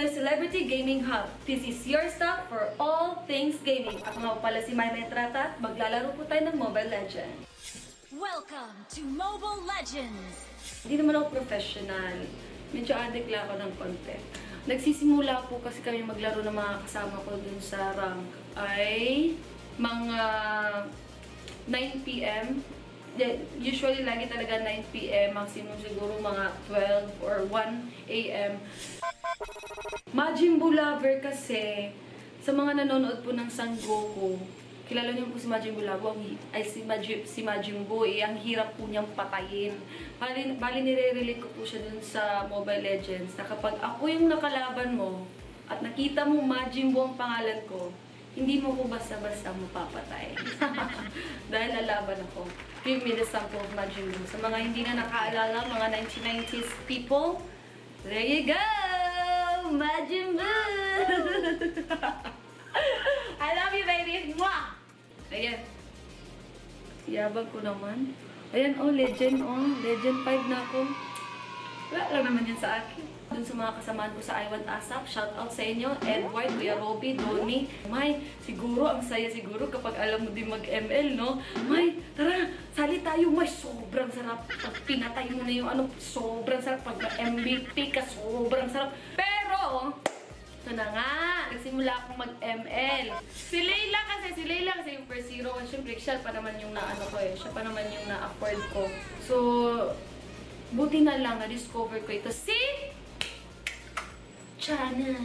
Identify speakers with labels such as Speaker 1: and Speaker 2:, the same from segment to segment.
Speaker 1: Pinoy Celebrity Gaming Hub. This is your stop for all things gaming. Ako nga pala si May Metrata at maglalaro po tayo ng Mobile Legends.
Speaker 2: Welcome to Mobile Legends!
Speaker 1: Hindi naman ako professional. Medyo addict lang ako ng konti. Nagsisimula po kasi kami maglaro ng mga kasama ko dun sa rank ay mga 9pm. Usually, lagi talaga 9pm. Maximum siguro mga 12 or 1am. Majin Buu lover kasi, sa mga nanonood po ng San Goku, kilala niyo po si Majin Buu hi- ay si Majin, si Majin Buu, eh, ang hirap po niyang patayin. Bali, bali nire-relate ko po siya dun sa Mobile Legends, na kapag ako yung nakalaban mo, at nakita mo Majin Buu ang pangalan ko, hindi mo ko basta-basta mapapatay. Dahil lalaban ako. Give me the sample of Majin Buu. Sa mga hindi na nakaalala, mga 1990s people, there you go! Majin Buu! I love you, baby! Mwah! Ayan. Yabang ko naman. Ayan, oh, legend, oh. Legend 5 na ako. Wala lang naman yan sa akin. Dun sa mga kasamaan ko sa Iwan Asap, shout out sa inyo. Edward, Kuya Robby, Donnie. May, siguro, ang saya siguro kapag alam mo din mag-ML, no? May, tara, sali tayo. May, sobrang sarap. Pag pinatay mo na yung ano, sobrang sarap. Pag na-MVP ka, sobrang sarap. Pero, ito na nga, nagsimula akong mag-ML. Si Layla kasi, si Layla kasi yung first zero, and syempre siya pa naman yung na-ano ko eh, siya pa naman yung na-afford ko. So, buti na lang na-discover ko ito. Si Chana.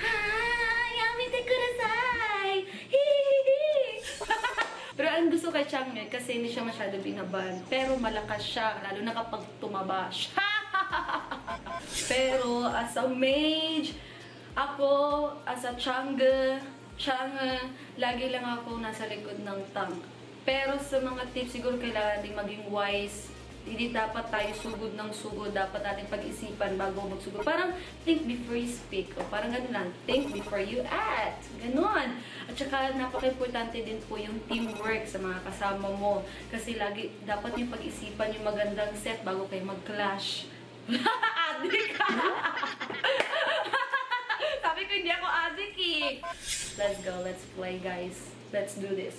Speaker 1: Hi! Yamite kudasai! Hihihi! Pero ang gusto kay Changmye, kasi hindi siya masyado binaban. Pero malakas siya, lalo na kapag tumaba siya. Pero as a mage, ako, as a Chang'e, Chang'e, lagi lang ako nasa likod ng tank. Pero sa mga tips, siguro kailangan din maging wise. Hindi dapat tayo sugod ng sugod. Dapat natin pag-isipan bago magsugod. Parang think before you speak. O parang gano'n lang. Think before you act. Ganon. At saka napaka-importante din po yung teamwork sa mga kasama mo. Kasi lagi dapat yung pag-isipan yung magandang set bago kayo mag-clash. Adik ka! Sabi ko, hindi ako adik eh. Let's go, let's play guys. Let's do this.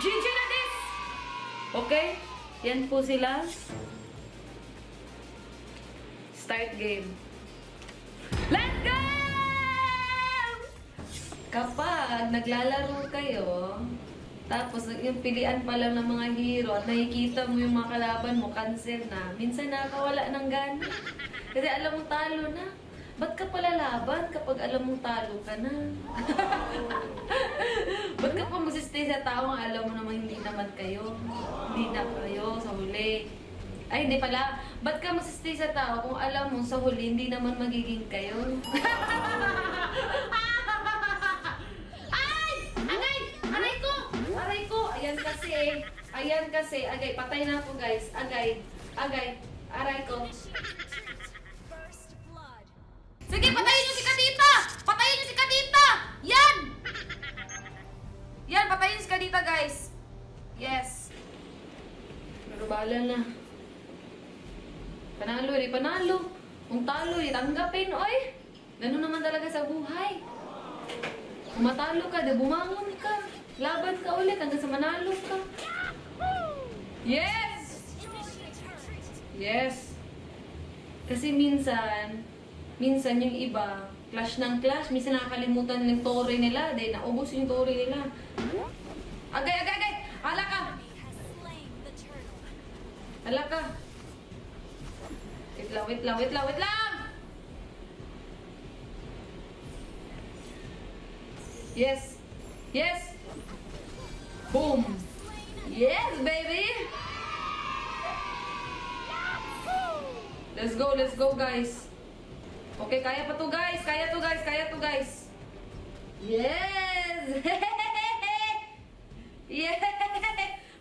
Speaker 1: GG na this! Okay? Yan po sila. Start game. Let's go! Kapag naglalaro kayo, tapos yung pilian pa lang ng mga hero at nakikita mo yung mga kalaban mo, cancer na, minsan nakakawala ng gana. Kasi alam mo talo na. Ba't ka pala laban kapag alam mong talo ka na? Sa tao ang alam mo naman hindi naman kayo? Hindi na kayo sa huli. Ay, hindi pala. Ba't ka magsistay sa tao kung alam mo sa huli hindi naman magiging kayo? Ay! Aray! Aray ko! Aray ko! Ayan kasi eh. Ayan kasi. Agay, patay na ako guys. Agay. Agay. Aray ko. Sige, patayin niyo si Kadita! Patayin niyo si Kadita! Yan! Yan, patayin si Kadita, guys. Yes. Pero bahala na. Panalo, di panalo. Kung talo, di tanggapin, oy. Ganun naman talaga sa buhay. Kung matalo ka, di bumangon ka. Laban ka ulit hanggang sa manalo ka. Yes! Yes. Kasi minsan, minsan yung iba, clash ng clash, minsan nakakalimutan yung tore nila, dahil naubos yung tore nila. Agay, agay, agay! Hala ka! Hala ka! Wait lang, wait lang, wait lang, wait lang! Yes! Yes! Boom! Yes, baby! Let's go, let's go, guys. Okay, kaya pa to guys. Kaya to guys. Kaya to guys. Yes! yes!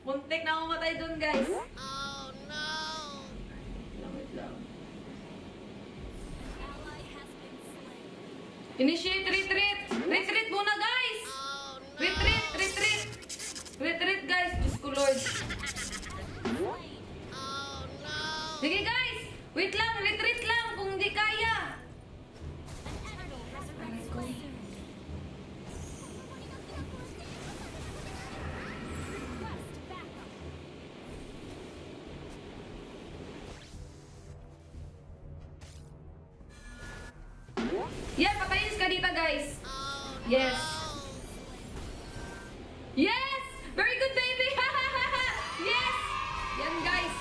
Speaker 1: Muntik na mamatay dun guys. Oh no! Wait lang, wait Initiate
Speaker 2: 3-3!
Speaker 1: Yan, patayin si Kadita, guys. Yes. Yes! Very good, baby! yes! Yan, guys.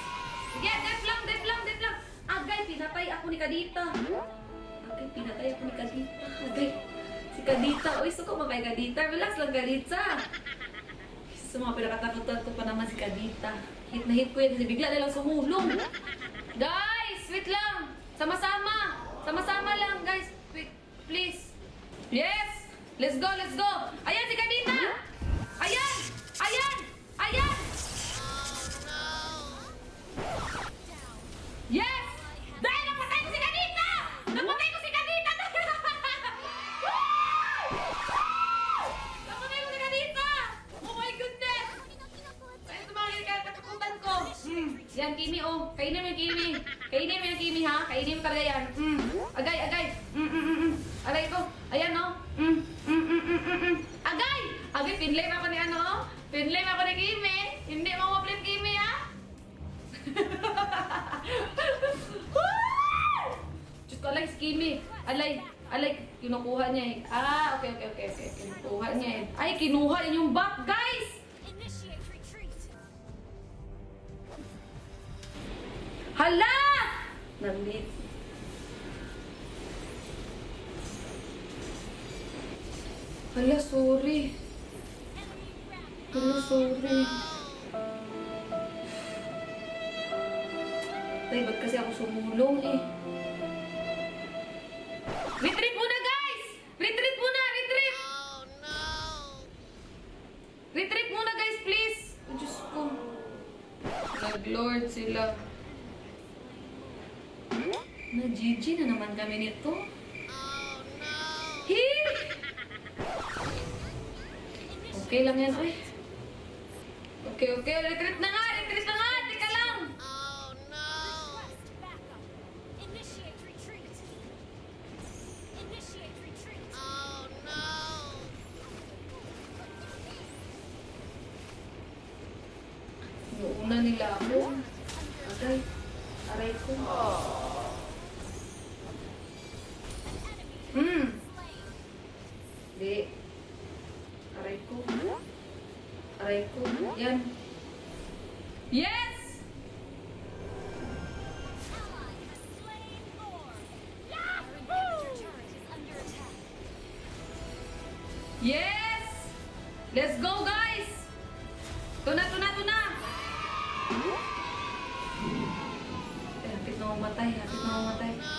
Speaker 1: Sige, def lang, def lang, def lang. Agay, pinatay ako ni Kadita. Agay, pinatay ako ni Kadita. Agay, si Kadita. Uy, suko mo kay Kadita. Relax lang, Kadita. Sa mga pinakatakutan ko pa naman si Kadita. Hit na hit ko yan kasi bigla na lang sumulong. Guys, wait lang. Sama-sama. Sama-sama lang, guys. Please. Yes! Let's go, let's go! Ayan si Kadita! Ayan! Ayan! Ayan! Yes! Dahil napatay ko si Kadita! Napatay ko si Kadita! Napatay ko si Kadita! Oh my goodness! Ay, ito mga katakutan ko. Mm. Yan, Kimi, oh. Kainin mo yung Kimi. Kainin mo yung Kimi, ha? Kainin mo talaga yan. Mm. Agay, agay. Kinuha niya yung back, guys! Hala! Nalit. Hala, sorry. Hala, sorry. Tay, ba't kasi ako sumulong eh? Retreat muna, guys! Retreat muna! Retreat! Retreat muna, guys, please! Oh, Diyos ko. Nag-lord sila. Na GG na naman kami nito. Hee! Okay lang yan, ay. Okay, okay. Retreat na nga! Inuuna nila ako. Aray. Aray ko. Hmm.
Speaker 2: Slain.
Speaker 1: Di. Aray ko. Aray ko. Yan. Yes! Yes! Let's go, guys! Tuna, tuna, tuna! Hapit na mamatay.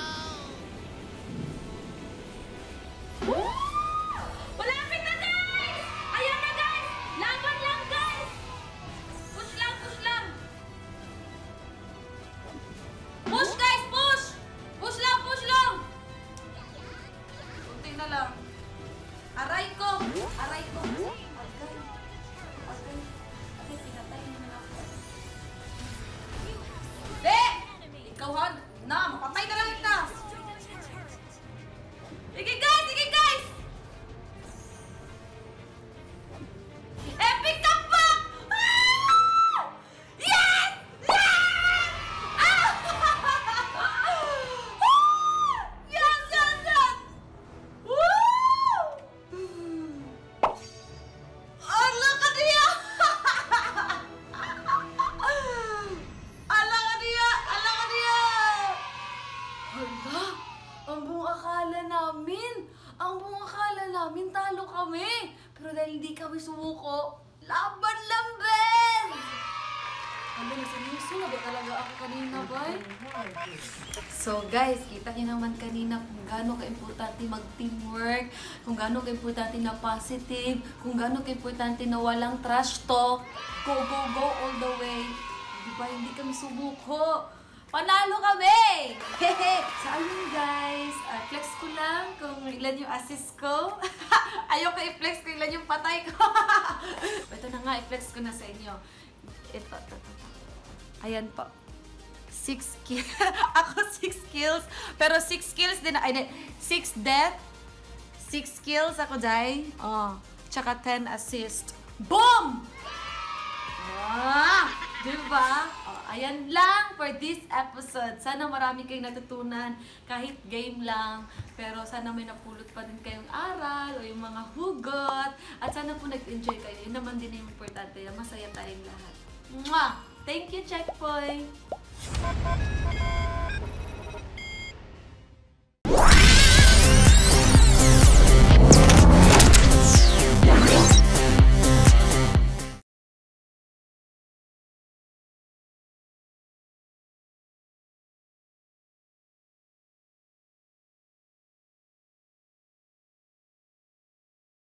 Speaker 1: Seryoso na ba ako kanina, bay? So guys, kita niyo naman kanina kung gaano ka-importante mag-teamwork, kung gaano ka-importante na positive, kung gaano ka-importante na walang trash talk. Go, go, go all the way. Di ba, hindi kami subuko. Panalo kami! Hehe! So ayun guys, ah, flex ko lang kung ilan yung assist ko. Ayoko i-flex kung ilan yung patay ko. Ito na nga, i-flex ko na sa inyo. Ito, ito, ito. Ayan po. Six kills. ako six kills. Pero six kills din. Ay, six death. Six kills ako, Jai. Oh. Tsaka ten assist. Boom! Ah! Diba? O, ayan lang for this episode. Sana marami kayong natutunan kahit game lang. Pero sana may napulot pa din kayong aral o yung mga hugot. At sana po nag-enjoy kayo. Yun naman din yung importante. Masaya tayong lahat. Mwah! Thank you, Checkpoint!